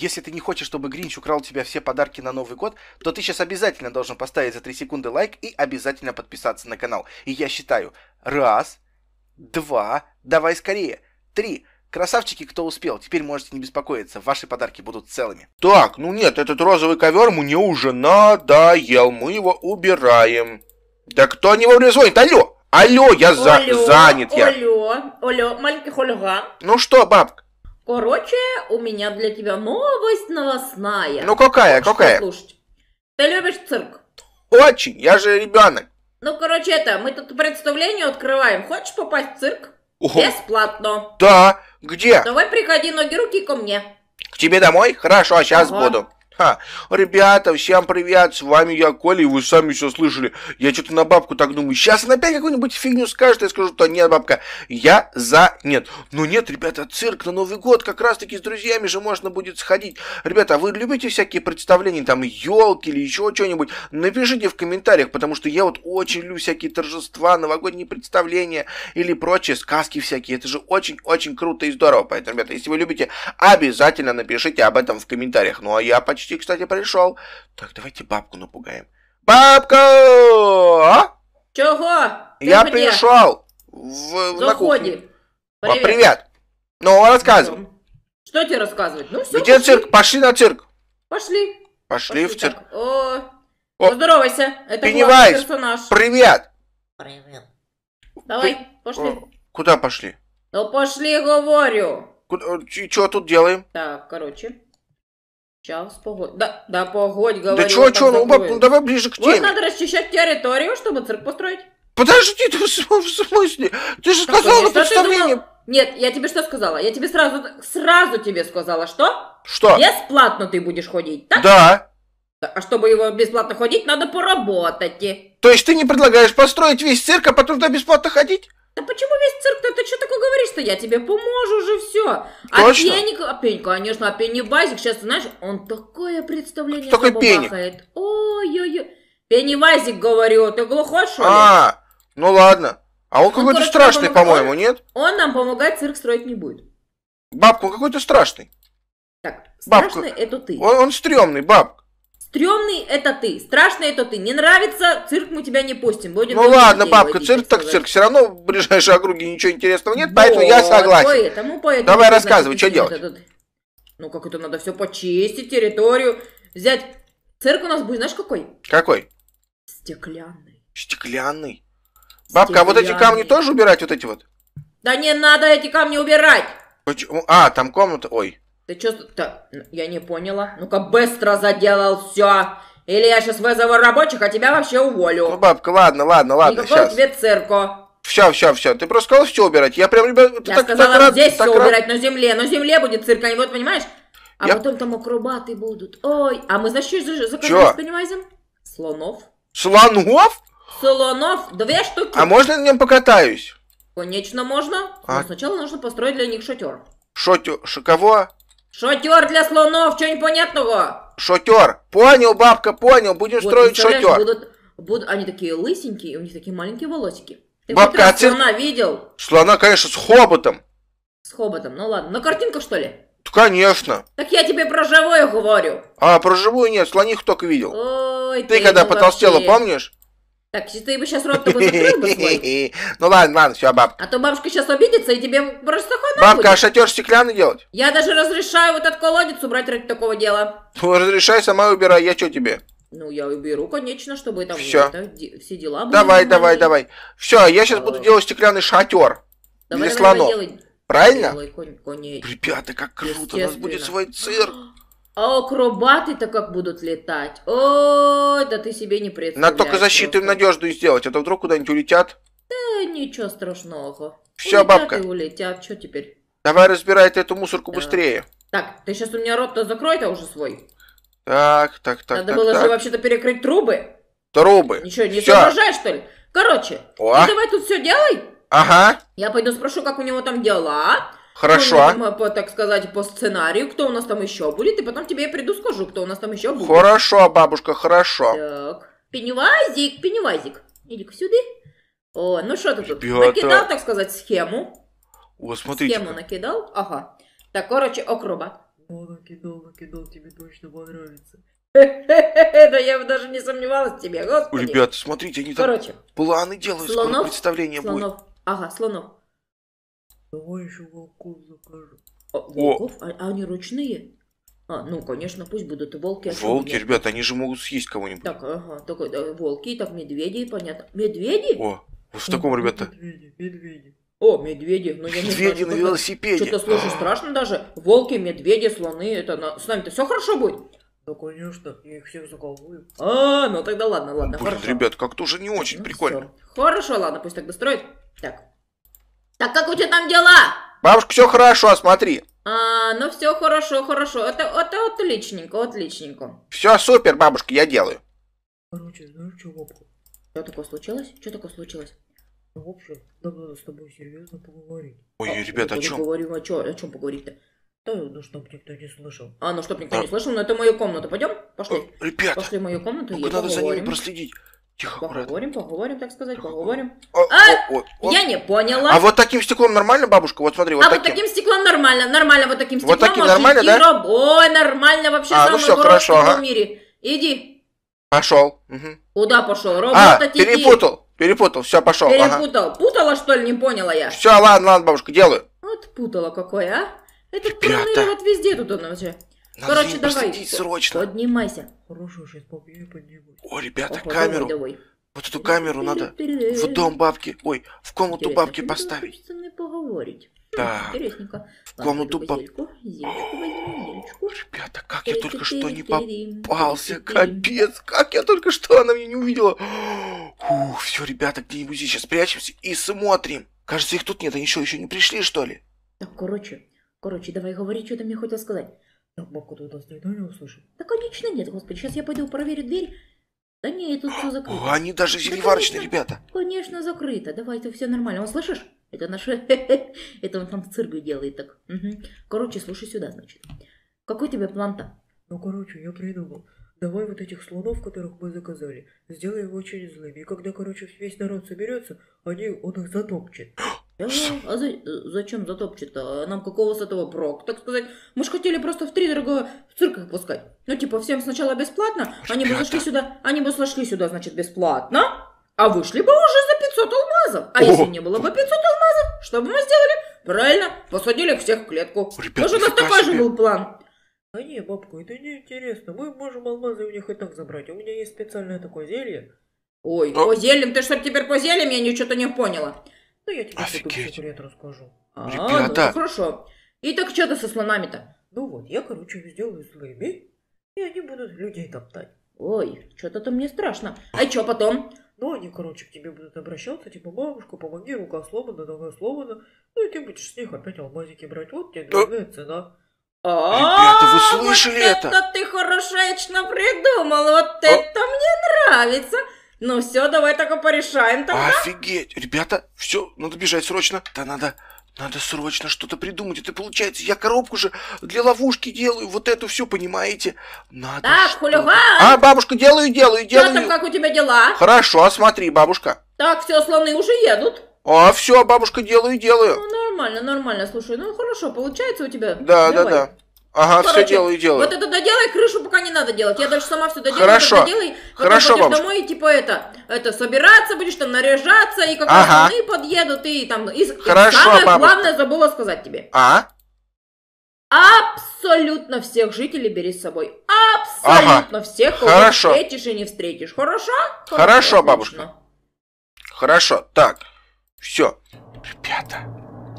Если ты не хочешь, чтобы Гринч украл у тебя все подарки на Новый год, то ты сейчас обязательно должен поставить за 3 секунды лайк и обязательно подписаться на канал. И я считаю, раз, два, давай скорее, три. Красавчики, кто успел, теперь можете не беспокоиться, ваши подарки будут целыми. Так, ну нет, этот розовый ковер мне уже надоел, мы его убираем. Да кто не вовремя звонит? Алло! Алло, я за... Алло, занят я. Алло, алло, маленький хулиган. Ну что, бабка? Короче, у меня для тебя новость новостная. Ну какая, Хочешь какая? послушать? Ты любишь цирк? Очень, я же ребенок. Ну, короче, это, мы тут представление открываем. Хочешь попасть в цирк? Ого. Бесплатно. Да, где? Давай приходи, ноги руки ко мне. К тебе домой? Хорошо, сейчас Ага. буду. Ха. Ребята, всем привет, с вами я, Коля, и вы сами все слышали. Я что-то на бабку так думаю, сейчас она опять какую-нибудь фигню скажет, я скажу, что нет, бабка, я за нет. Ну нет, ребята, цирк на Новый год, как раз таки с друзьями же можно будет сходить. Ребята, а вы любите всякие представления, там, елки или еще что-нибудь? Напишите в комментариях, потому что я вот очень люблю всякие торжества, новогодние представления или прочие сказки всякие. Это же очень-очень круто и здорово. Поэтому, ребята, если вы любите, обязательно напишите об этом в комментариях. Ну, а я почти, кстати, пришел. Так, давайте бабку напугаем. Бабка! А? Чего? Ты Я где? пришел в, на кухню. Заходи. О, привет. Ну, рассказывай. Что тебе рассказывать? Ну все, Где цирк? Пошли на цирк. Пошли. Пошли в цирк. так. О, О, поздоровайся. Это Пеннивайз. персонаж. Привет. Давай, пошли. О, Куда пошли? Ну пошли, говорю. Что тут делаем? Так, короче. Сейчас погодь. Да, да, погодь, говорю. Да вот чё, так ну, баб, ну давай ближе к Вот теме. надо расчищать территорию, чтобы цирк построить. Подожди, ты в см- в смысле? Ты же Так, сказал на конечно, ты представление. Нет, я тебе что сказала? Я тебе сразу, сразу тебе сказала, что? Что? Бесплатно ты будешь ходить, так? Да. А чтобы его бесплатно ходить, надо поработать. То есть ты не предлагаешь построить весь цирк, а потом туда бесплатно ходить? Да почему весь цирк-то? Ты что такое говоришь-то? Я тебе поможу же все. Точно? А Пенник, а Пень, конечно, а Пенни Базик, сейчас, знаешь, он такое представление такой забабахает. Ой-ой-ой. Пенни Базик, говорю, ты глухой, что ли? А, ну ладно. А он какой-то короче, страшный, по-моему, нет? Он нам помогать цирк строить не будет. Бабка, он какой-то страшный. Так, Бабка, страшный это ты. Он, он стрёмный, бабка. Стремный это ты, страшный это ты. Не нравится, цирк мы тебя не пустим. Будем Ну ладно, бабка, цирк так цирк. Все равно в ближайшей округе ничего интересного нет, поэтому я Вот, согласен. Поэтому, поэтому, Давай рассказывай, что вот этот- Ну как это надо все почистить, территорию, взять. Цирк у нас будет, знаешь какой? Какой? Стеклянный. Стеклянный. Бабка, а вот эти камни Стеклянный. тоже убирать, вот эти вот? Да не надо эти камни убирать. Почему? А, там комната. Ой. Ты что? Так, я не поняла. Ну-ка быстро заделал все. Или я сейчас вызову рабочих, а тебя вообще уволю. Ну, бабка, ладно, ладно, ладно, Никакого сейчас. тебе цирка. Все, все, все. Ты просто сказал все убирать. Я прям, ребят, Я так, сказала так рад- здесь так все рад. убирать, на земле. На земле будет цирк, они вот, понимаешь? А Я- потом там акробаты будут. Ой, а мы что за- Чё? заказали с Пеннивайзом? Слонов. Слонов? Слонов, две штуки. А можно на нем покатаюсь? Конечно, можно. А? Но сначала нужно построить для них шатер. Шотю... Ш... Кого? Шатер для слонов, что непонятного? Шотер. Понял, бабка, понял. Будем Вот, строить шотер. Будут, будут, они такие лысенькие, у них такие маленькие волосики. Ты Бабка, хоть а слона видел? Слона, конечно, с хоботом. С хоботом, ну ладно. На картинках, что ли? Конечно. Так я тебе про живое говорю. А, про живую нет, слоних только видел. Ой, Ты когда ну потолстела, вообще. помнишь? Так, если ты бы сейчас рот бы закрыл бы свой, Ну ладно, ладно, все, бабка. а то бабушка сейчас обидится и тебе просто хана Бабка, а будет. шатер стеклянный делать? Я даже разрешаю вот этот колодец убрать ради такого дела. Ну, разрешай, сама убирай, я что тебе? Ну, я уберу, конечно, чтобы там это, де- все дела были Давай, давай, давай. Все, я сейчас буду делать стеклянный шатер. Давай, для слонов. Правильно? Делай. Ребята, как круто, у нас будет свой цирк. А акробаты-то как будут летать? Ой, да ты себе не представляешь. Надо только защиту им надежную сделать, а то вдруг куда-нибудь улетят. Да ничего страшного. Всё, Улетят бабка. и улетят, что теперь? Давай разбирай ты эту мусорку Да. быстрее. Так, ты сейчас у меня рот-то закрой-то уже свой. Так, так, так, Надо так, было же так. вообще-то перекрыть трубы. Трубы. Ничего, не Всё. соображаешь, что ли? Короче, О. ты давай тут все делай. Ага, Я пойду спрошу, как у него там дела. Хорошо. Ну, по, так сказать, по сценарию, кто у нас там еще будет, и потом тебе я приду скажу, кто у нас там еще будет. Хорошо, бабушка, хорошо. Так, Пеннивайзик, Пеннивайзик, иди-ка сюда. О, ну что ты тут? Ребята. Накидал, так сказать, схему. О, смотрите. Схему накидал, ага. Так, короче, акробат. О, накидал, накидал, тебе точно понравится. Да я бы даже не сомневалась в тебе, господи. Ребята, смотрите, они там Короче, планы делают, скоро слонов, представление будет. слонов. Ага, слонов. Давай еще волков закажем. А, волков? А, а они ручные? А, ну, конечно, пусть будут и волки. а Волки, нет? ребята, они же могут съесть кого-нибудь. Так, ага, такой, да, волки, так, медведи, понятно. Медведи? О, вот в таком, ребята, Медведи, медведи. О, медведи. Ну, я не знаю, медведи на что-то- велосипеде. Что-то, слушай, страшно даже. Волки, медведи, слоны, это на- с нами-то все хорошо будет? Да, конечно, я их всех заколдую. А, ну тогда ладно, ладно, Блин, хорошо. ребят, как-то уже не очень Ну, прикольно. всё. Хорошо, ладно, пусть тогда строит. Так. Так как у тебя там дела? Бабушка, все хорошо, смотри. А, ну все хорошо, хорошо. Это, это отличненько, отличненько. Все супер, бабушка, я делаю. Короче, знаешь, что, бабка? Что такое случилось? Что такое случилось? Ну, в общем, нам надо с тобой серьезно поговорить. Ой, А, ребята, о ну, чем? Поговорим, о чем, о чем поговорить-то? Да, ну, чтоб никто не слышал. А, ну чтоб никто А. не слышал, но это мою комнату. Пойдем? Пошли. Ребята, Пошли в мою комнату и ну-ка надо за ними поговорим. проследить. Тихо, аккуратно. Поговорим, поговорим, так сказать, поговорим. О, А, о, о. Я не поняла. А вот таким стеклом нормально, бабушка? Вот смотри, вот а вот таким. таким стеклом нормально, нормально, вот таким стеклом Вот таким нормально, да? раб- Ой, нормально, вообще А, ну самый всё, хороший хорошо, ага. в мире. Иди. Пошел. Мгм. Куда пошел? А, Работать иди. перепутал. Перепутал. Все, пошел. Ага. Перепутал. Путала, что ли, не поняла я? Все, ладно, ладно, бабушка, делаю. Вот путала какое, а? Это Ребята. проныра вот везде тут он вообще. Надо Короче, давай. проследить срочно. Поднимайся. Хорошо, сейчас я поднимусь. О, ребята, Опа, камеру. давай, давай. Вот эту камеру надо в дом бабки. Ой, в комнату бабки поставить. поговорить. Так. Интересненько. В комнату Ладно, баб... зельку, зельку возьму, зельку. Ребята, как я только что не попался. Капец, как я только что она меня не увидела. Ух, все, ребята, где-нибудь здесь сейчас спрячемся и смотрим. Кажется, их тут нет, они что, еще не пришли, что ли? Так, короче, короче, давай говори, что ты мне хотел сказать. Так, бабка, никто не услышит? Да, конечно, нет, господи, сейчас я пойду проверю дверь. Да не, тут все закрыто. О, они даже взяли Да, конечно. ребята. Конечно, закрыто. Давай, это все нормально. Он слышишь? Это наше... Это он там в цирке делает так. Мгм. Короче, слушай сюда, значит. Какой тебе план-то? Ну, короче, я придумал. Давай вот этих слонов, которых мы заказали, сделай его очень злыми. И когда, короче, весь народ соберется, они, он их затопчет. А, а за- э, зачем затопчет-то? А Нам какого с этого прок? Так сказать, мы же хотели просто в три дорого в цирк их пускать. Ну, типа, всем сначала бесплатно, они бы зашли сюда, они бы зашли сюда, значит, бесплатно, а вышли бы уже за 500 алмазов. А О. если не было бы 500 алмазов, что бы мы сделали? Правильно, посадили их всех в клетку. Ребята, Тоже у нас такой же был план. А не, бабка, это не интересно. Мы можем алмазы у них и так забрать. У меня есть специальное такое зелье. Ой, А? по зельям, ты что теперь по зельям? Я ничего-то не поняла. Ну, я тебе Офигеть. секрет расскажу. А, ну Ребята. это хорошо. И так что ты со слонами-то? Ну вот, я, короче, их сделаю злыми, и они будут людей топтать. Ой, что-то там мне страшно. А что потом? Ну, они, короче, к тебе будут обращаться, типа, бабушка, помоги, рука сломана, нога сломана. Ну, и ты будешь с них опять алмазики брать. Вот тебе двойная цена. Ребята, вы А, слышали вот это? это ты хорошечно придумал, вот это мне нравится. Ну все, давай и порешаем тогда. Офигеть. Ребята, все, надо бежать срочно. Да надо, надо срочно что-то придумать. Это получается, я коробку же для ловушки делаю. Вот эту все, понимаете? Надо Так, хулиган, А, бабушка, делаю, делаю, что там, делаю. как у тебя дела? Хорошо, смотри, бабушка. Так, все, слоны уже едут. А, все, бабушка, делаю, делаю. Ну, нормально, нормально, слушай, ну хорошо, получается у тебя. Да, да, Давай. да. Ага, все Короче, делаю, делаю. Вот это доделай, крышу пока не надо делать. Я даже сама все доделаю, Хорошо. доделай. Потом Хорошо, пойдешь бабушка. домой и типа это, это, собираться будешь, там наряжаться, и как Ага. они подъедут, и там... И, и Хорошо, самое бабушка. главное забыла сказать тебе. А? Абсолютно всех жителей бери с собой. Абсолютно всех, кого Хорошо. встретишь и не встретишь. Хорошо? Хорошо, отлично. бабушка. Хорошо, так. Все. Ребята,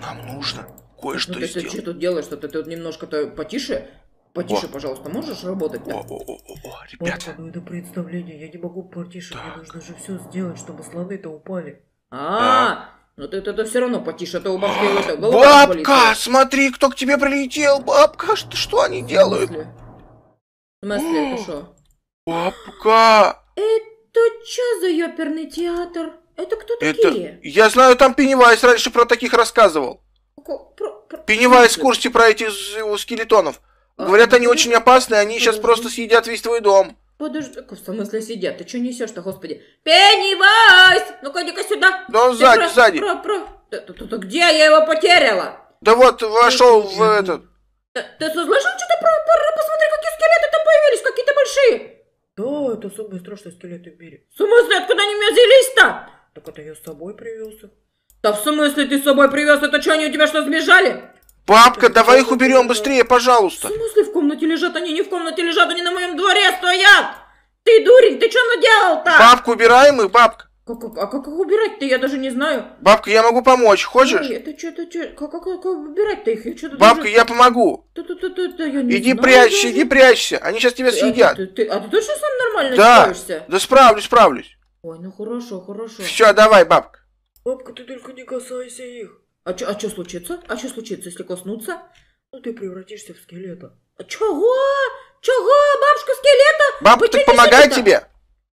нам нужно кое-что Ну ты, ты что тут делаешь? Что ты тут немножко-то потише? Потише, О. пожалуйста, можешь работать-то? О, о, о, о, о, ребята. ну это представление, я не могу потише, мне Так. нужно же все сделать, чтобы слоны-то упали. А, ну ты это все равно потише, а то у бабки это голова. Бабка, смотри, кто к тебе прилетел. Бабка, что, что они делают? В смысле? В смысле, это что? Бабка, Это что за ёперный театр? Это кто это... такие? Я знаю, там Пеннивайз раньше про таких рассказывал. Пеневайз в курсе про этих скелетонов. А, Говорят, они очень опасны, они сейчас просто съедят весь твой дом. Подожди, в смысле сидят? Ты что несешь-то, господи? Пеннивайз! Ну-ка, иди-ка сюда! Да он сзади, про, сзади. Про, про. Где я его потеряла? Да вот, вошел в этот... Ты слышал что-то про, про... Посмотри, какие скелеты там появились, какие-то большие! Да, это самые страшные скелеты в мире. С ума откуда они у меня взялись-то? Так это я с собой привелся. Да в смысле ты с собой привез? Это что, они у тебя что, сбежали? Бабка, давай их уберем быстрее, В пожалуйста. смысле в комнате лежат? Они не в комнате лежат, они на моем дворе стоят! Ты дурень, ты что наделал-то? Бабку убираем их, бабка. Как, как- а как их убирать-то, я даже не знаю. Бабка, я могу помочь, хочешь? Ой, это что, это что, как, как, как убирать-то их? Я что-то Бабка, даже... я помогу. Т- т- т- т- т- я не Иди знаю прячься, даже. иди прячься. Они сейчас тебя Ты- а съедят. ты, ты- а ты точно сам нормально Да. справишься? Да справлюсь, справлюсь. Ой, ну хорошо, хорошо. Все, давай, бабка. Бабка, ты только не касайся их. А что а чё случится? А что случится, если коснуться? Ну ты превратишься в скелета. А Чего? Чего? Бабушка скелета? Бабка, так чё помогай тебе.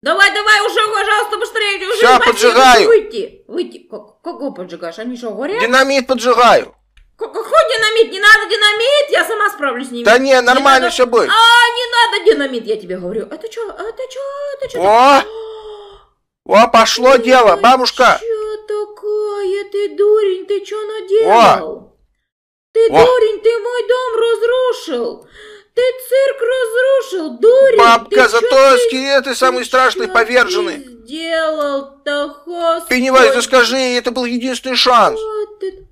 Давай, давай, уже, пожалуйста, быстрее. Уже машины поджигаю. Выйти. Выйти. Как, кого поджигаешь? Они что, горят? Динамит поджигаю. Как- Какой динамит? Не надо динамит, я сама справлюсь с ними. Да не, нормально надо- все будет. А, не надо динамит, я тебе говорю. Это что? Это что? Это что? О, о, пошло дело, бабушка. Что такое? Ты дурень, ты что наделал? Ты О. дурень, ты мой дом разрушил. Ты цирк разрушил, дурень. Бабка, ты чё зато ты- скелеты самые ты страшные чё повержены. ты сделал-то, господи? Пеннивайз, да скажи, это был единственный шанс. Вот ты-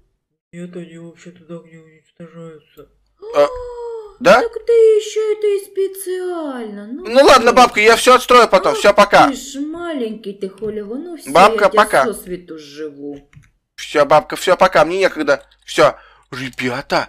Нет, они вообще туда не уничтожаются. А, да? Так ты еще это и специально. Ну, Ну ладно, бабка, я все отстрою потом, Ах все, пока. Ты ж маленький, ты хулиган. Ну все, Бабка, я пока. со свету живу. Все, бабка, все, пока, мне некогда. Все. Ребята,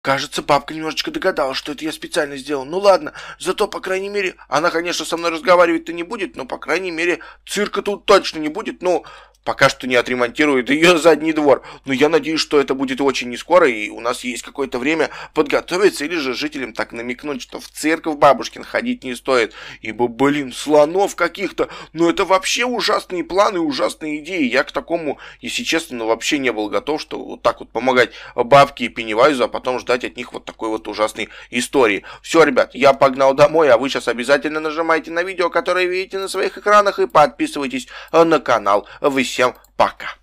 кажется, бабка немножечко догадалась, что это я специально сделал. Ну ладно, зато, по крайней мере, она, конечно, со мной разговаривать-то не будет, но, по крайней мере, цирка тут точно не будет. Ну, пока что не отремонтирует ее задний двор. Но я надеюсь, что это будет очень не скоро, и у нас есть какое-то время подготовиться, или же жителям так намекнуть, что в церковь бабушкин ходить не стоит. Ибо, блин, слонов каких-то, ну это вообще ужасные планы, ужасные идеи. Я к такому, если честно, ну вообще не был готов, что вот так вот помогать бабке и Пеннивайзу, а потом ждать от них вот такой вот ужасной истории. Все, ребят, я погнал домой, а вы сейчас обязательно нажимайте на видео, которое видите на своих экранах, и подписывайтесь на канал. Вы всем пока.